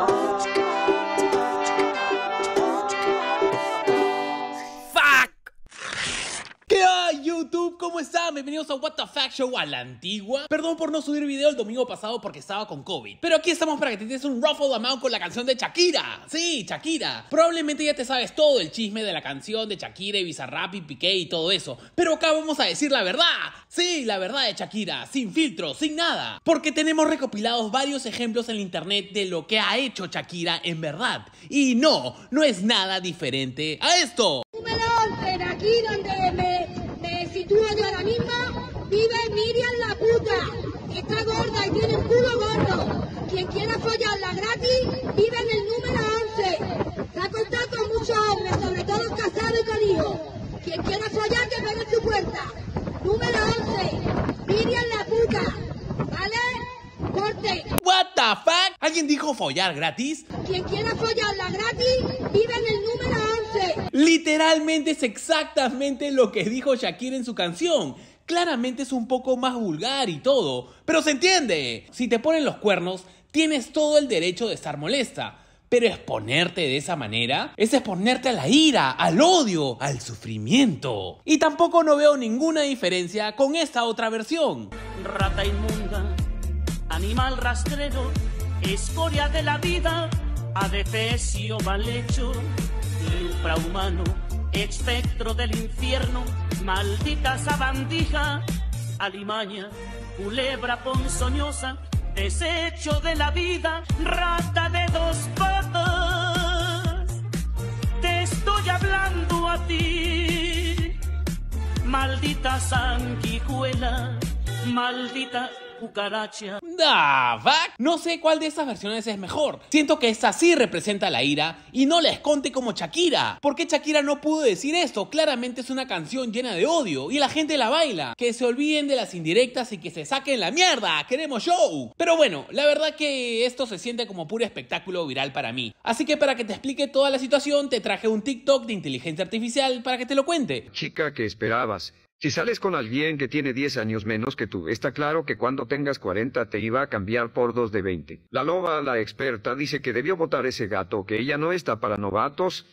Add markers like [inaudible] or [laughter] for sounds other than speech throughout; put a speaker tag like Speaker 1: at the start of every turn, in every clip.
Speaker 1: ¿Qué Bienvenidos a What the Fact Show a la antigua. Perdón por no subir video el domingo pasado porque estaba con COVID. Pero aquí estamos para que te des un ruffle amount con la canción de Shakira. Sí, Shakira. Probablemente ya te sabes todo el chisme de la canción de Shakira y Bizarrap y Piqué y todo eso. Pero acá vamos a decir la verdad. Sí, la verdad de Shakira. Sin filtro, sin nada. Porque tenemos recopilados varios ejemplos en internet de lo que ha hecho Shakira en verdad. Y no, no es nada diferente a esto.
Speaker 2: Número 11, aquí donde me, me sitúo ahora mismo, vive Miriam la puta. Está gorda y tiene un culo gordo. Quien quiera follarla gratis, vive en el número 11. Se ha contado con muchos hombres, sobre todo casados y con hijos. Quien quiera follar, que venga en su puerta. Número 11, Miriam la puta. ¿Vale? Corte.
Speaker 1: What the fuck? ¿Alguien dijo follar gratis?
Speaker 2: Quien quiera follarla gratis, vive en el número 11.
Speaker 1: Literalmente es exactamente lo que dijo Shakira en su canción. Claramente es un poco más vulgar y todo, pero se entiende. Si te ponen los cuernos, tienes todo el derecho de estar molesta. Pero exponerte de esa manera es exponerte a la ira, al odio, al sufrimiento. Y tampoco no veo ninguna diferencia con esta otra versión.
Speaker 3: rata inmunda, animal rastrero, escoria de la vida, adefesio mal hecho, infrahumano, espectro del infierno, maldita sabandija, alimaña, culebra ponzoñosa, desecho de la vida, rata de dos patas. Te estoy hablando a ti, maldita sanguijuela, maldita cucaracha.
Speaker 1: No sé cuál de estas versiones es mejor. Siento que esta sí representa la ira y no la esconde como Shakira. ¿Por qué Shakira no pudo decir esto? Claramente es una canción llena de odio y la gente la baila. Que se olviden de las indirectas y que se saquen la mierda. Queremos show. Pero bueno, la verdad que esto se siente como puro espectáculo viral para mí. Así que para que te explique toda la situación, te traje un TikTok de inteligencia artificial para que te lo cuente.
Speaker 4: Chica que esperabas. Si sales con alguien que tiene 10 años menos que tú, está claro que cuando tengas 40 te iba a cambiar por dos de 20. La loba, la experta, dice que debió votar ese gato, que ella no está para novatos.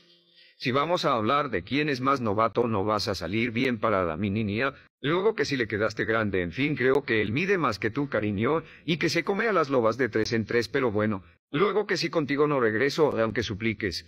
Speaker 4: Si vamos a hablar de quién es más novato, no vas a salir bien parada, mi niña. Luego que si le quedaste grande, en fin, creo que él mide más que tú, cariño, y que se come a las lobas de tres en tres, pero bueno. Luego que si contigo no regreso, aunque supliques.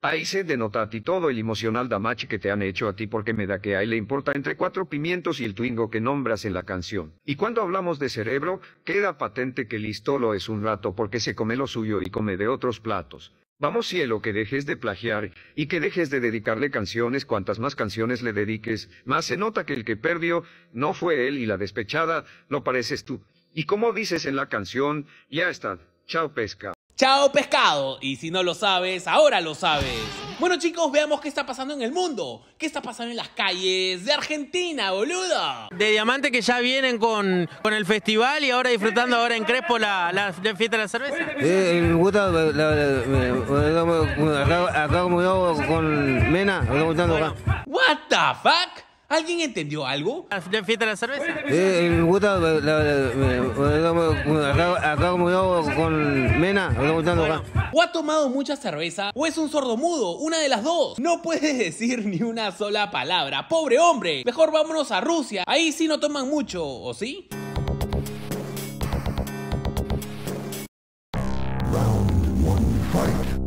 Speaker 4: Ahí se denota a ti todo el emocional damache que te han hecho a ti porque me da que a él le importa entre cuatro pimientos y el twingo que nombras en la canción. Y cuando hablamos de cerebro, queda patente que Listolo es un rato porque se come lo suyo y come de otros platos. Vamos cielo, que dejes de plagiar y que dejes de dedicarle canciones, cuantas más canciones le dediques, más se nota que el que perdió no fue él y la despechada lo pareces tú. Y como dices en la canción, ya está, chao pesca.
Speaker 1: Chao pescado. Y si no lo sabes, ahora lo sabes. Bueno chicos, veamos qué está pasando en el mundo. ¿Qué está pasando en las calles de Argentina, boludo?
Speaker 5: de diamante que ya vienen con, con el festival y ahora disfrutando ahora en Crespo la, la, la fiesta de la cerveza.
Speaker 6: Eh, me gusta la- la- la- acá, acá como yo con Mena, me está gustando acá.
Speaker 1: What the fuck? ¿Alguien entendió algo?
Speaker 5: La fiesta de la cerveza.
Speaker 6: Eh, me gusta la- la- acá, acá como yo con Mena, gustando acá.
Speaker 1: ¿O ha tomado mucha cerveza o es un sordomudo? Una de las dos. No puede [laughs] decir ni una sola palabra. Pobre hombre. Mejor vámonos a Rusia. Ahí sí no toman mucho, ¿o sí? ¿Lo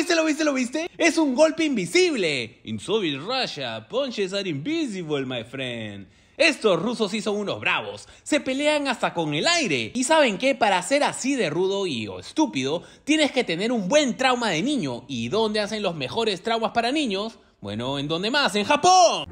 Speaker 1: viste, lo viste, lo viste? Es un golpe invisible. In Soviet Russia, punches are invisible, my friend. Estos rusos sí son unos bravos. Se pelean hasta con el aire. Y saben que para ser así de rudo y o estúpido, tienes que tener un buen trauma de niño. ¿Y dónde hacen los mejores traumas para niños? Bueno, ¿en dónde más? ¡En Japón!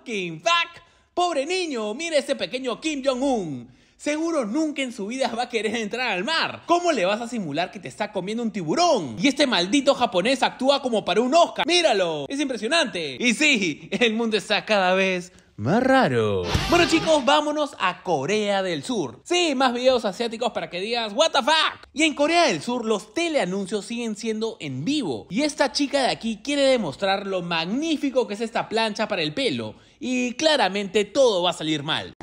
Speaker 1: Fucking fuck? Pobre niño, mira ese pequeño Kim Jong-un. Seguro nunca en su vida va a querer entrar al mar. ¿Cómo le vas a simular que te está comiendo un tiburón? Y este maldito japonés actúa como para un Oscar. Míralo, es impresionante. Y sí, el mundo está cada vez Más raro. Bueno chicos, vámonos a Corea del Sur. Sí, más videos asiáticos para que digas, what the fuck. Y en Corea del Sur los teleanuncios siguen siendo en vivo. Y esta chica de aquí quiere demostrar lo magnífico que es esta plancha para el pelo. Y claramente todo va a salir mal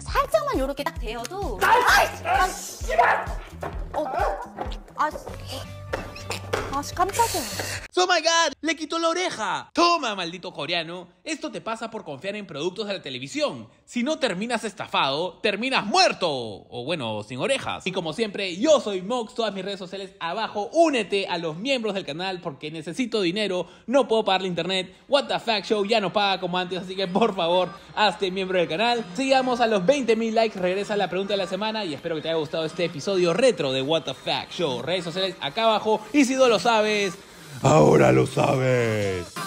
Speaker 7: 살짝만 이렇게 딱 대어도 아, 어, 아, 아, 깜짝이야.
Speaker 1: ¡Oh my god! ¡Le quitó la oreja! Toma, maldito coreano. Esto te pasa por confiar en productos de la televisión. Si no terminas estafado, terminas muerto. O bueno, sin orejas. Y como siempre, yo soy Mox, todas mis redes sociales abajo. Únete a los miembros del canal porque necesito dinero. No puedo pagar la internet. What the Fact Show ya no paga como antes, así que por favor, hazte miembro del canal. Sigamos a los 20.000 likes. Regresa la pregunta de la semana y espero que te haya gustado este episodio retro de What the Fact Show. Redes sociales acá abajo. Y si no lo sabes, ahora lo sabes.